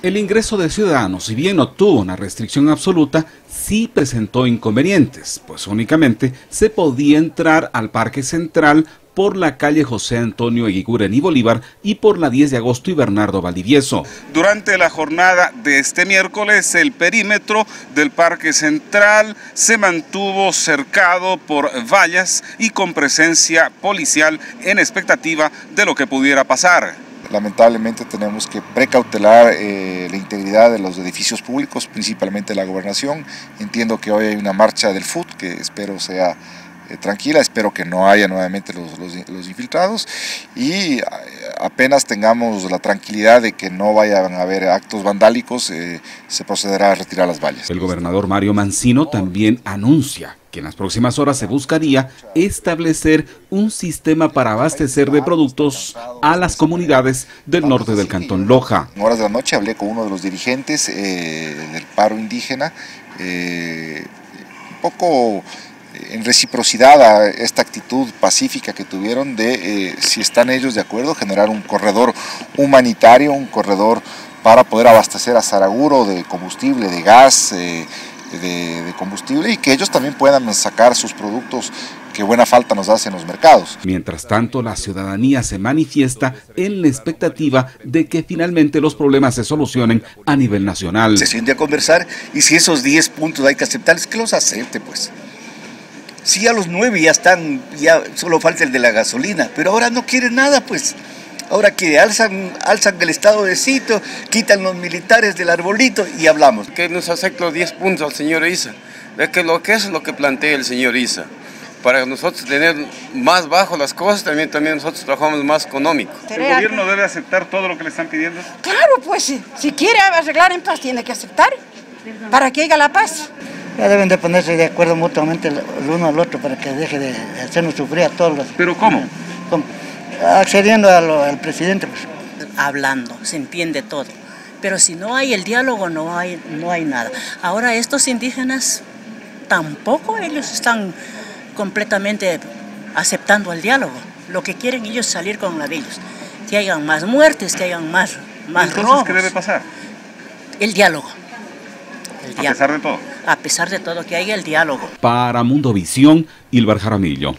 El ingreso de ciudadanos, si bien no tuvo una restricción absoluta, sí presentó inconvenientes, pues únicamente se podía entrar al Parque Central por la calle José Antonio Eguiguren y Bolívar y por la 10 de agosto y Bernardo Valdivieso. Durante la jornada de este miércoles, el perímetro del Parque Central se mantuvo cercado por vallas y con presencia policial en expectativa de lo que pudiera pasar. Lamentablemente tenemos que precautelar eh, la integridad de los edificios públicos, principalmente la gobernación. Entiendo que hoy hay una marcha del FUT que espero sea eh, tranquila, espero que no haya nuevamente los, infiltrados y eh, apenas tengamos la tranquilidad de que no vayan a haber actos vandálicos, se procederá a retirar las vallas. El gobernador Mario Mancino también anuncia que en las próximas horas se buscaría establecer un sistema para abastecer de productos a las comunidades del norte del Cantón Loja. En horas de la noche hablé con uno de los dirigentes eh, del paro indígena, eh, un poco en reciprocidad a esta actitud pacífica que tuvieron de, eh, si están ellos de acuerdo, generar un corredor humanitario, un corredor para poder abastecer a Saraguro de combustible, de gas, de, combustible y que ellos también puedan sacar sus productos que buena falta nos hacen los mercados. Mientras tanto, la ciudadanía se manifiesta en la expectativa de que finalmente los problemas se solucionen a nivel nacional. Se siente a conversar y si esos 10 puntos hay que aceptarles, que los acepte pues. Si a los 9 ya están, ya solo falta el de la gasolina, pero ahora no quieren nada pues. Ahora que alzan, alzan el estado de sitio, quitan los militares del arbolito y hablamos. Que nos acepte los 10 puntos al señor Isa. Es que lo que es lo que plantea el señor Isa. Para nosotros tener más bajo las cosas, también, también nosotros trabajamos más económico. ¿El gobierno debe aceptar todo lo que le están pidiendo? Claro, pues si quiere arreglar en paz, tiene que aceptar para que llegue la paz. Ya deben de ponerse de acuerdo mutuamente el uno al otro para que deje de hacernos sufrir a todos los... ¿Pero cómo? ¿Cómo? accediendo al presidente. Pues. Hablando, se entiende todo. Pero si no hay el diálogo, no hay, no hay nada. Ahora estos indígenas tampoco ellos están completamente aceptando el diálogo. Lo que quieren ellos es salir con la de ellos. Que hayan más muertes, que hayan más, más Entonces, ¿qué debe pasar? El diálogo. A pesar de todo. A pesar de todo, que haya el diálogo. Para Mundo Visión, Ilvar Jaramillo.